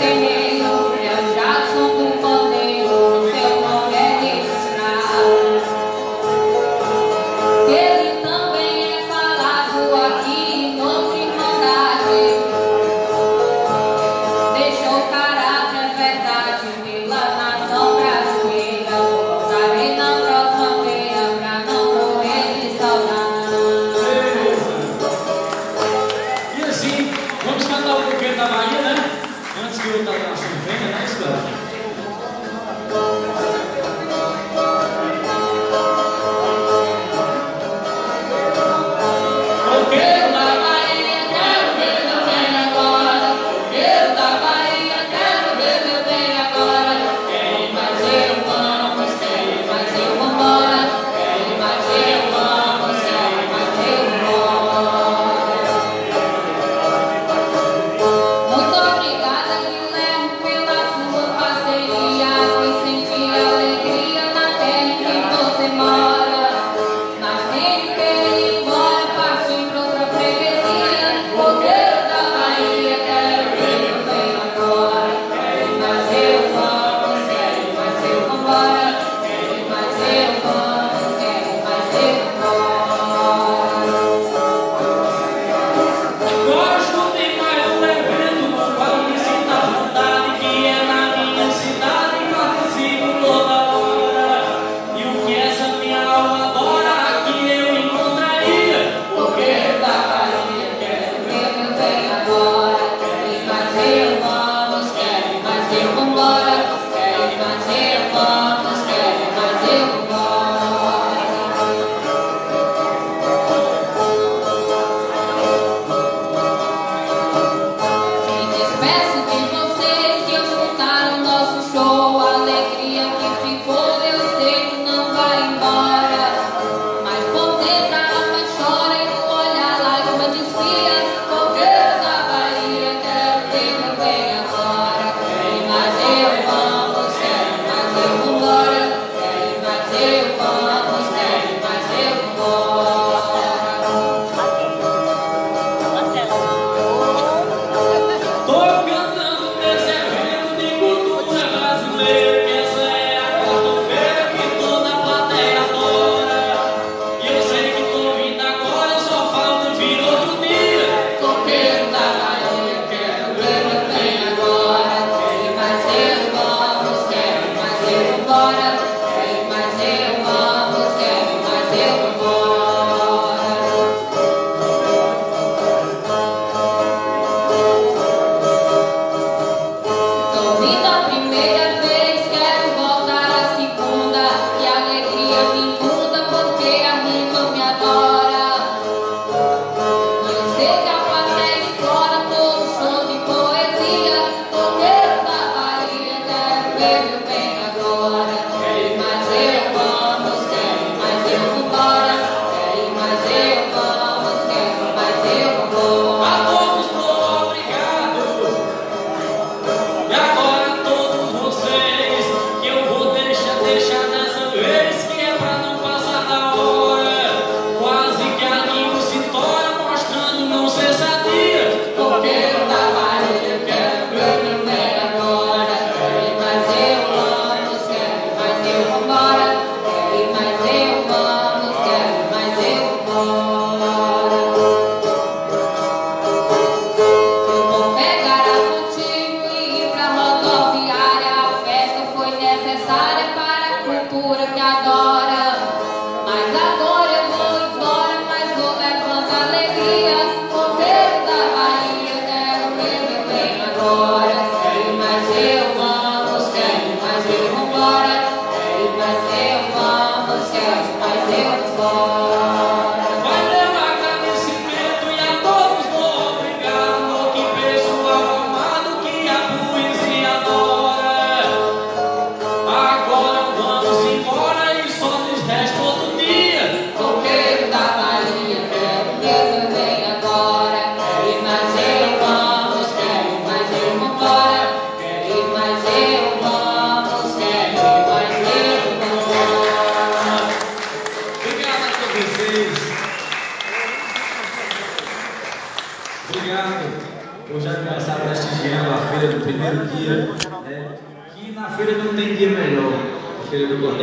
Thank you.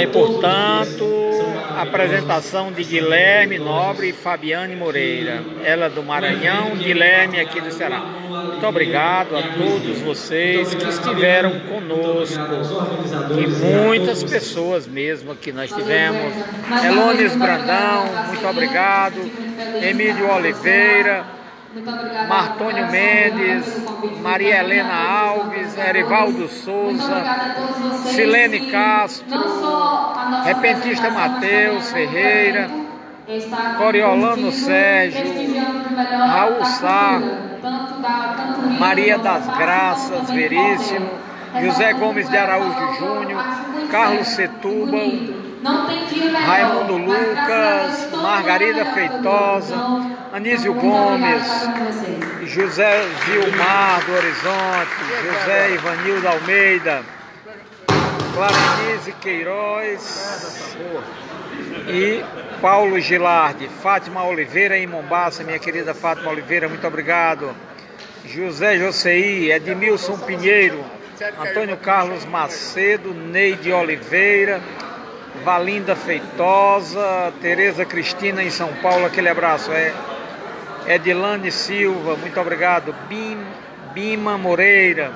E, portanto, apresentação de Guilherme Nobre e Fabiane Moreira. Ela é do Maranhão, Guilherme aqui do Ceará. Muito obrigado a todos vocês que estiveram conosco. E muitas pessoas mesmo que nós tivemos. Elones Brandão, muito obrigado. Emílio Oliveira. Martônio Mendes, Maria Helena Alves, Erivaldo Souza, Silene Castro, Repentista a Ferreira, Coriolano Sérgio, Raul Sá, Maria das Graças, Veríssimo. José Gomes de Araújo eu Júnior, Carlos Setúbal. Não tem dia melhor, Raimundo Deus, Lucas, Margarida Feitosa. Então, Anísio obrigada Gomes. José Vilmar do Horizonte, José Ivanildo Almeida, Clarenise Queiroz e Paulo Gilardi, Fátima Oliveira em Mombaça, minha querida Fátima Oliveira, muito obrigado. José Josei, Edmilson Pinheiro, Antônio Carlos Macedo, Neide Oliveira, Valinda Feitosa, Tereza Cristina em São Paulo, aquele abraço. É Edilane Silva, muito obrigado. Bim, Bima Moreira,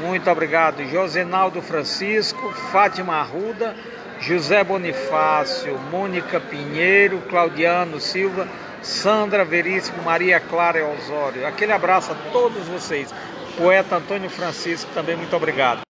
muito obrigado. Josenaldo Francisco, Fátima Arruda, José Bonifácio, Mônica Pinheiro, Claudiano Silva, Sandra Veríssimo, Maria Clara Osório. Aquele abraço a todos vocês. Poeta Antônio Francisco, também muito obrigado.